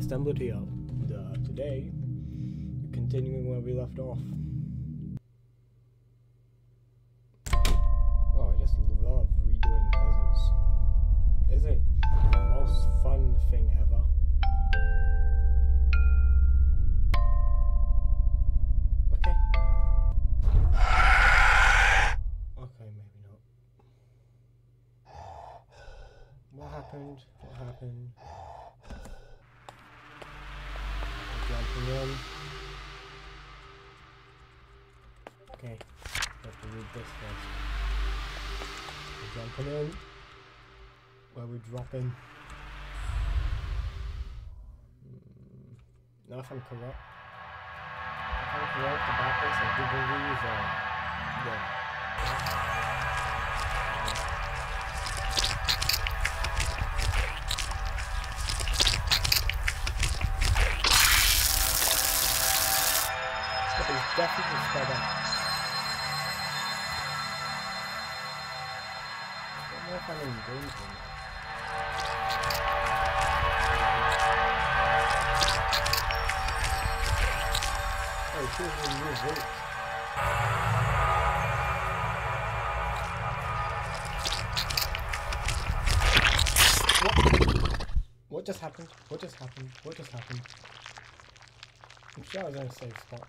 stumbled here. Uh, today, continuing where we left off. Oh, I just love redoing puzzles. Is it the most fun thing ever? Okay. Okay, maybe not. What happened? What happened? Jumping in. Okay, have to read this first. We're jumping in. Where we're dropping. Hmm. Now if I'm correct. If I'm correct about this, I do believe uh, yeah. It's definitely. I don't know if danger. Oh? What just happened? What just happened? What just happened? I'm sure I was in a safe spot.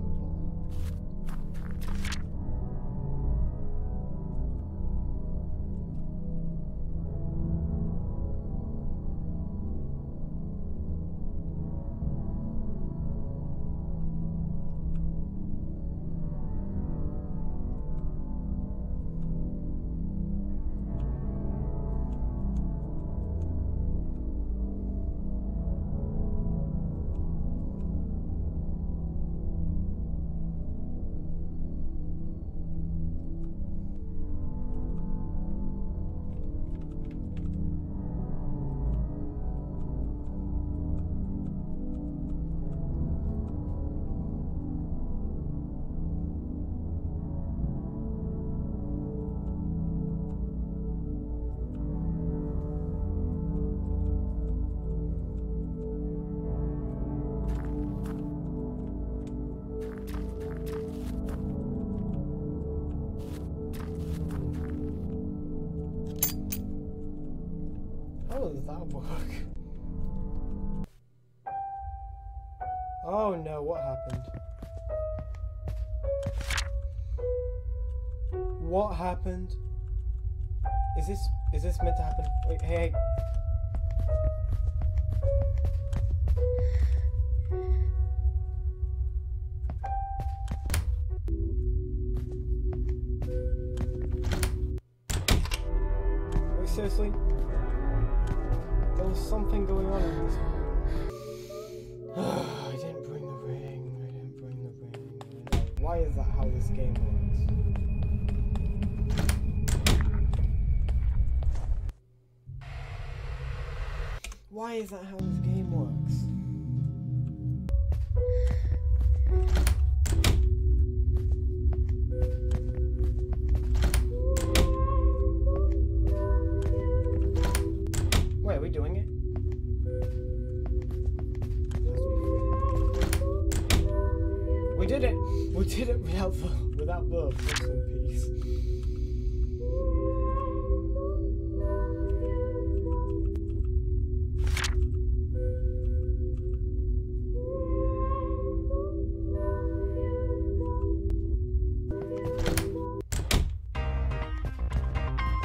does that work? Oh no, what happened? What happened? Is this is this meant to happen? Wait, hey, hey. Seriously? There was something going on in this room. I didn't bring the ring. I didn't bring the ring. Why is that how this game works? Why is that how this game works? Did it! We did it without the without the missing piece.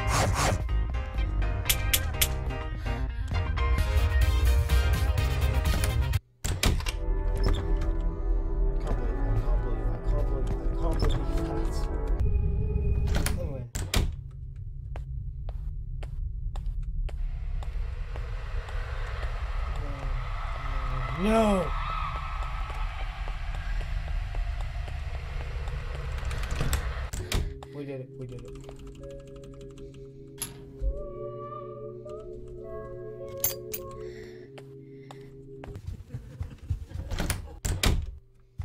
I No! We did it, we did it.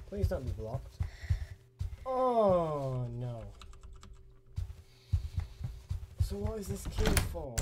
Please don't be blocked. Oh no. So what is this key for?